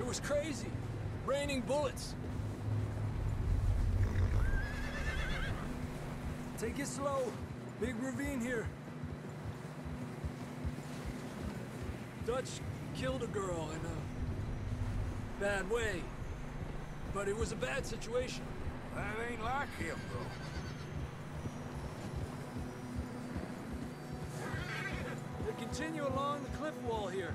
It was crazy. Raining bullets. Take it slow. Big ravine here. Dutch killed a girl in a bad way. But it was a bad situation. That ain't like him, though. They continue along the cliff wall here.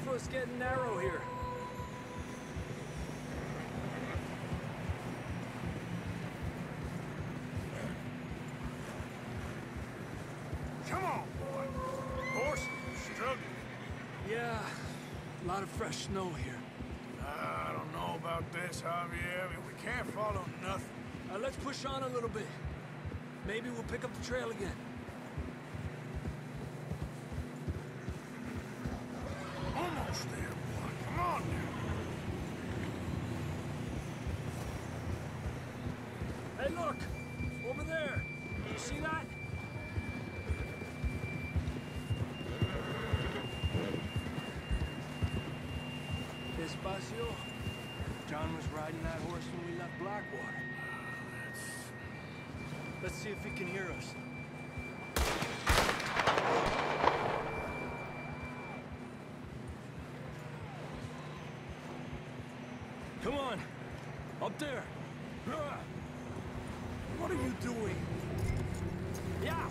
Careful, it's getting narrow here. Come on, boy. Horse struggling. Yeah, a lot of fresh snow here. I don't know about this, Javier. I mean, we can't follow nothing. Uh, let's push on a little bit. Maybe we'll pick up the trail again. this damn block. Come on now. Hey, look! Over there! Can you see that? Espacio? John was riding that horse when we left Blackwater. Ah, Let's see if he can hear us. There! What are you doing? Yeah!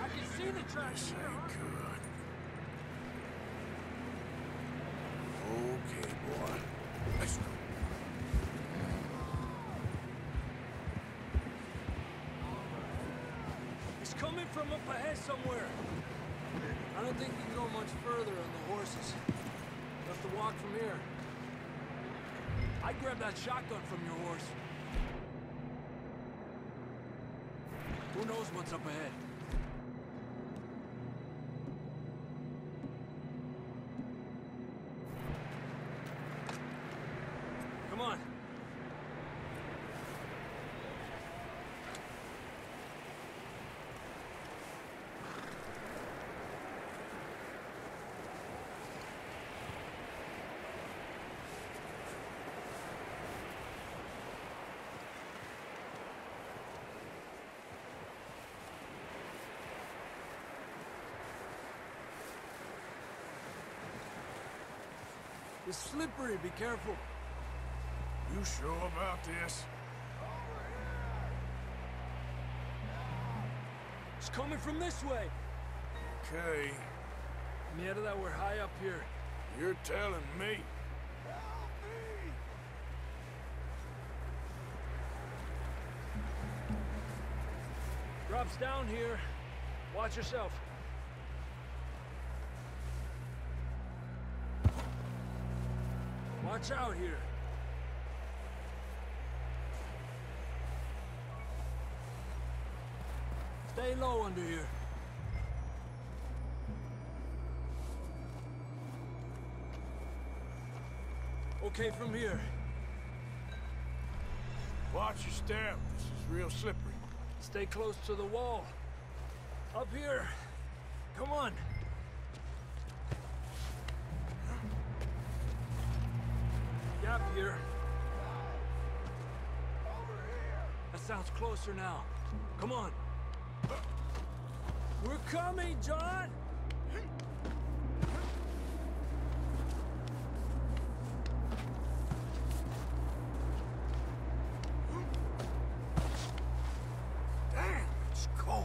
I can see the here, good. Okay, boy. Let's go. It's coming from up ahead somewhere. I don't think we can go much further on the horses. To walk from here. I grabbed that shotgun from your horse. Who knows what's up ahead? Come on. It's slippery, be careful. You sure about this? It's coming from this way. Okay, Mierda, we're high up here. you're telling me. Drops down here. Watch yourself. Watch out here. Stay low under here. Okay from here. Watch your step. This is real slippery. Stay close to the wall. Up here. Come on. That sounds closer now. Come on. We're coming, John! Damn, it's cold.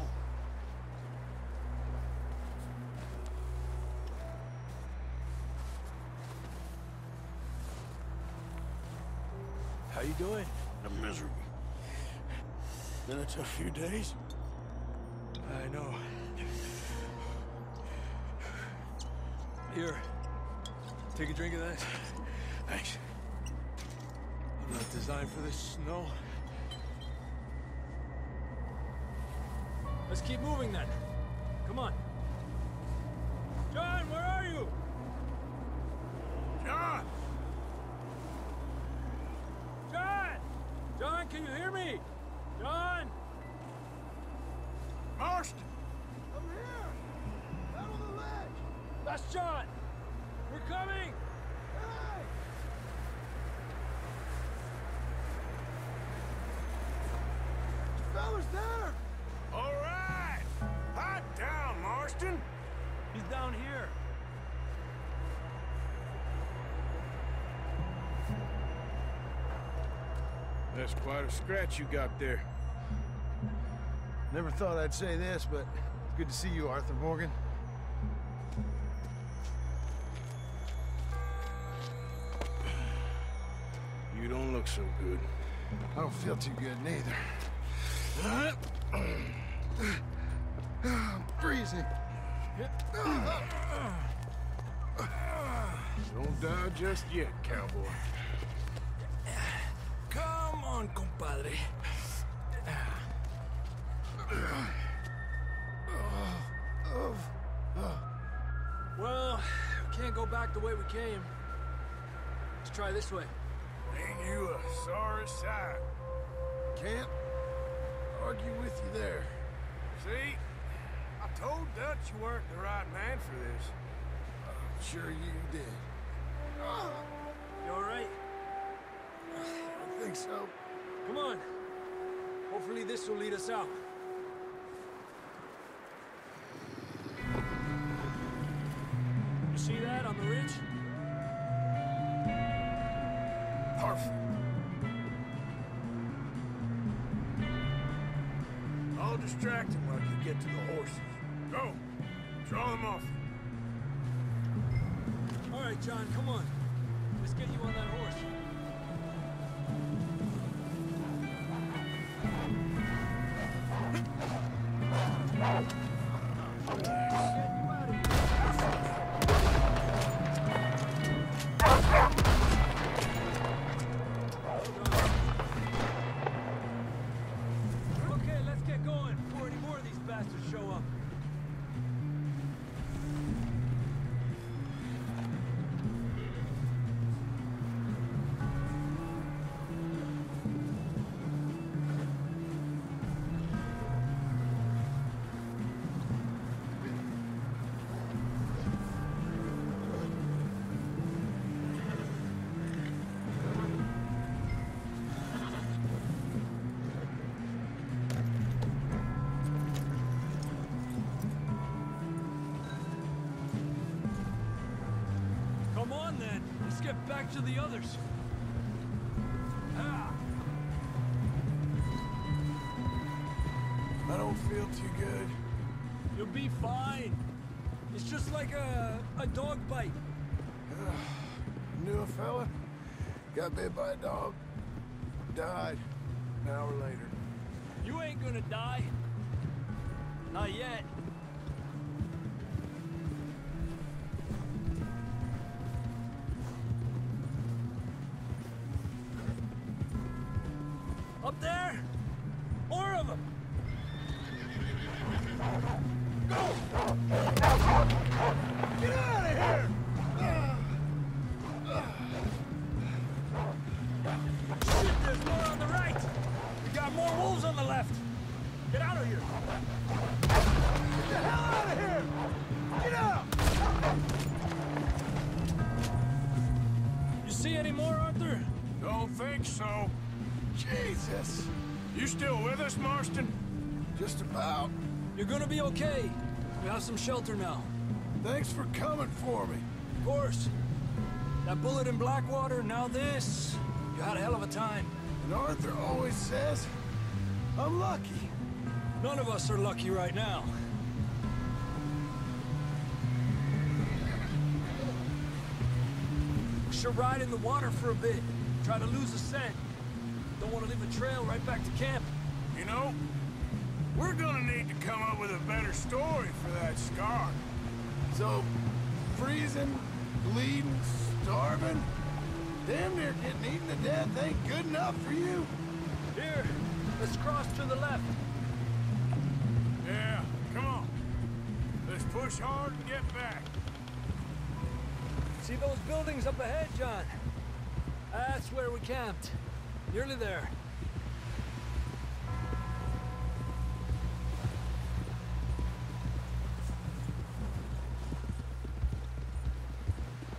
How you doing? I'm miserable. Been a tough few days. I know. Here. Take a drink of that. Thanks. I'm not designed for this snow. Let's keep moving then. Come on. John, where are you? John! John! John, can you hear me? John! Marston! I'm here! Out on the ledge! That's John! We're coming! Hey! Fella's there! All right! Hot down, Marston! He's down here. That's quite a scratch you got there. Never thought I'd say this, but it's good to see you, Arthur Morgan. I don't feel too good neither. I'm freezing. Don't die just yet, cowboy. Come on, compadre. Well, we can't go back the way we came. Let's try this way. Ain't you a sorry sight? Can't argue with you there. See? I told Dutch you weren't the right man for this. I'm sure you did. Ah. You all right? I think so. Come on. Hopefully this will lead us out. You see that on the ridge? Perfect. I'll distract him while you get to the horses. Go. Draw them off. All right, John, come on. Let's get you on that horse. Going before any more of these bastards show up. Back to the others. Ah. I don't feel too good. You'll be fine. It's just like a, a dog bite. Knew a fella, got bit by a dog, died an hour later. You ain't gonna die. Not yet. Get out of here! Get the hell out of here! Get out! You see any more, Arthur? Don't think so. Jesus! You still with us, Marston? Just about. You're gonna be okay. We have some shelter now. Thanks for coming for me. Of course. That bullet in Blackwater, now this. You had a hell of a time. And Arthur always says, I'm lucky. None of us are lucky right now. We should ride in the water for a bit. Try to lose a scent. Don't want to leave a trail right back to camp. You know, we're gonna need to come up with a better story for that scar. So, freezing, bleeding, starving, damn near getting eaten to death ain't good enough for you. Here, let's cross to the left. Yeah, come on. Let's push hard and get back. See those buildings up ahead, John? That's where we camped. Nearly there.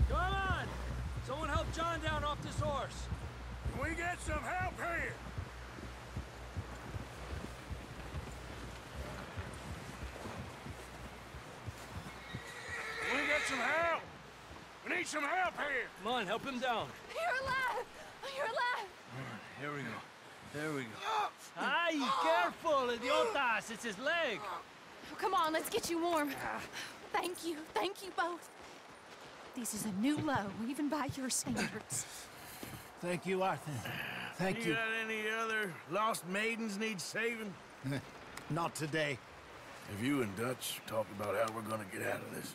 Come on! Someone help John down off this horse. Can we get some help here? Can we get some help? We need some help here. Come on, help him down. You're alive! You're alive! Here we go. There we go. Ay, oh. careful, idiotas! It's his leg. Oh, come on, let's get you warm. Thank you. Thank you both. This is a new low, even by your standards. Thank you, Arthur. Thank You you. got any other lost maidens need saving? Not today. Have you and Dutch talked about how we're gonna get out of this?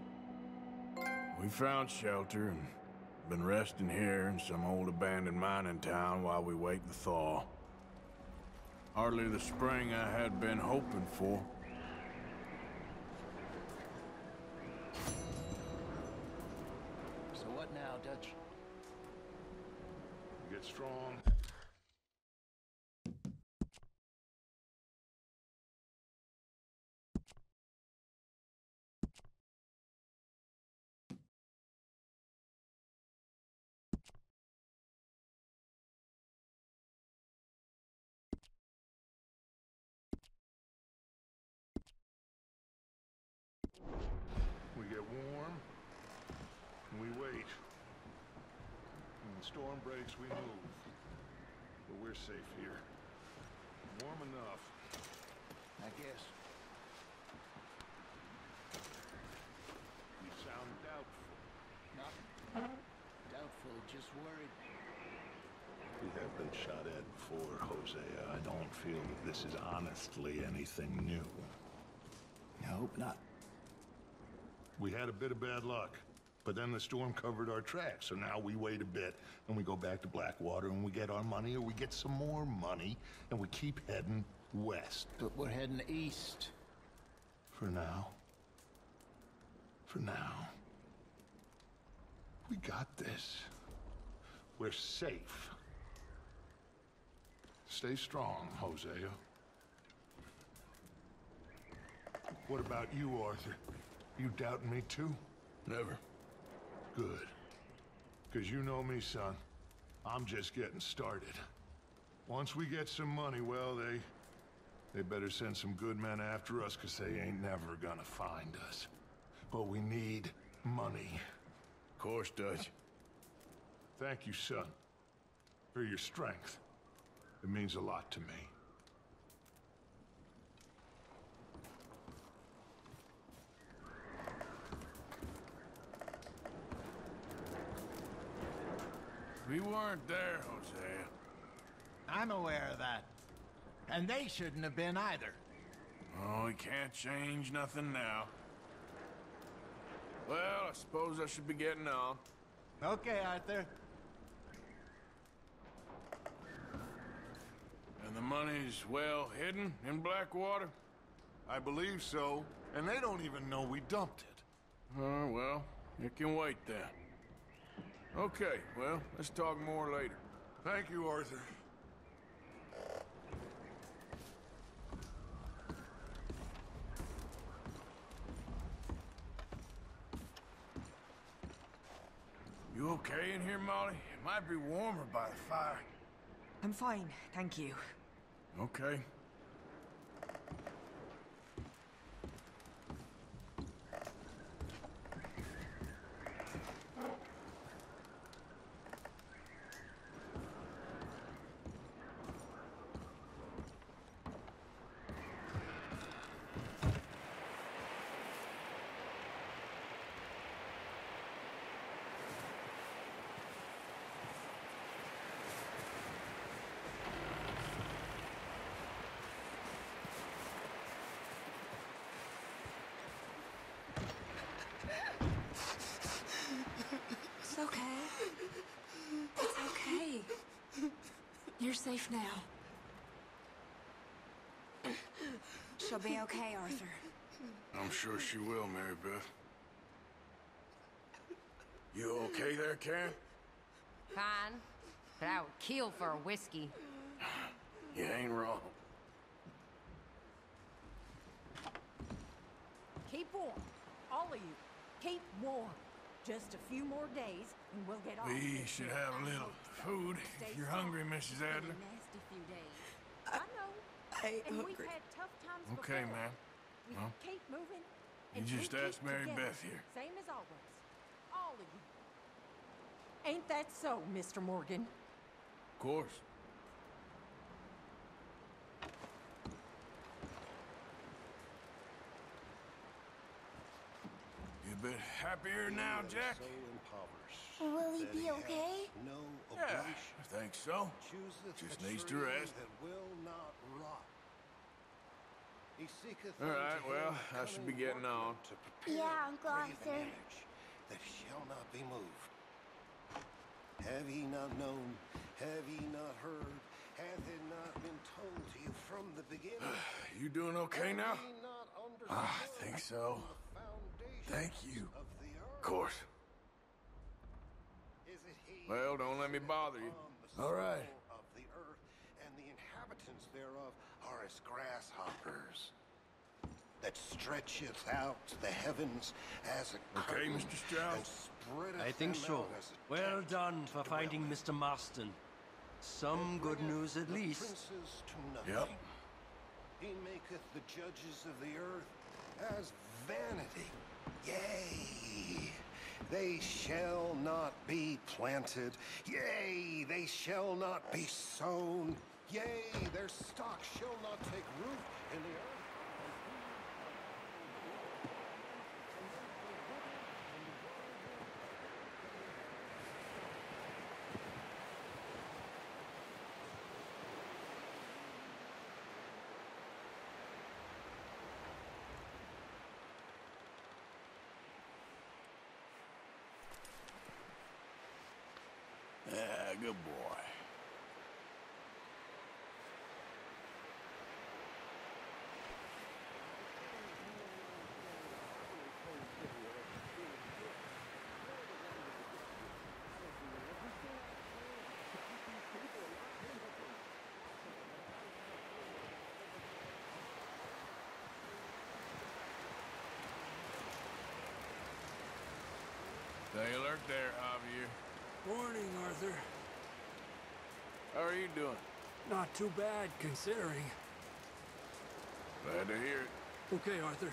We found shelter and been resting here in some old abandoned mining town while we wait the thaw. Hardly the spring I had been hoping for. So what now, Dutch? Get strong. And wait. When the storm breaks, we move. But we're safe here. Warm enough. I guess. You sound doubtful. Not doubtful, just worried. We have been shot at before, Hosea. I don't feel that this is honestly anything new. I hope not. We had a bit of bad luck, but then the storm covered our tracks, so now we wait a bit, and we go back to Blackwater, and we get our money, or we get some more money, and we keep heading west. But we're heading east. For now. For now. We got this. We're safe. Stay strong, Hosea. What about you, Arthur? You doubting me too? Never. Good. Because you know me, son. I'm just getting started. Once we get some money, well, they... They better send some good men after us, because they ain't never gonna find us. But we need money. Of course, Dutch. Thank you, son. For your strength. It means a lot to me. We weren't there, Hosea. I'm aware of that. And they shouldn't have been either. Oh, we can't change nothing now. Well, I suppose I should be getting on. Okay, Arthur. And the money's well hidden in Blackwater? I believe so, and they don't even know we dumped it. Oh, well, it can wait then. Okay, well, let's talk more later. Thank you, Arthur. You okay in here, Molly? It might be warmer by the fire. I'm fine, thank you. Okay. Okay. It's okay. You're safe now. She'll be okay, Arthur. I'm sure she will, Mary Beth. You okay there, Karen? Fine, but I would kill for a whiskey. You ain't wrong. Keep warm. All of you. Keep warm. Just a few more days and we'll get off. We should have a little food if you're hungry, Mrs. It's been a Adler. nasty few days. I know. I ain't and we've hungry. had tough times Okay, before. ma'am. We Well, keep moving. you just asked Mary together, Beth here. Same as always. All of you. Ain't that so, Mr. Morgan? Of course. Bit happier now, Jack? So. Will he be okay? No Yeah. I think so. Just needs to rest. That will not rot. He seeketh All right, well, I should be getting on. To prepare Yeah, Uncle graven Arthur. that shall not be moved. Have ye not known? Have ye not heard? Hath it not been told to you from the beginning? You doing okay now? Have ye not Ah, I think so. From the foundations Thank you. Of the earth? Of course. Is it he Well, don't let me bother you. All right. Of the earth, and the inhabitants thereof are as grasshoppers. That stretcheth out to the heavens as a Okay, Mr. Strauss? I think so. out as a Well done for finding in. Mr. Marston. Some good news at least. princes to nothing. Yep. He maketh the judges of the earth as vanity. Yea, they shall not be planted. Yea, they shall not be sown. Yea, their stock shall not take root in the earth. Yeah, good boy. Stay alert there, Javier. Morning, Arthur. How are you doing? Not too bad, considering. Glad to hear it. Okay, Arthur.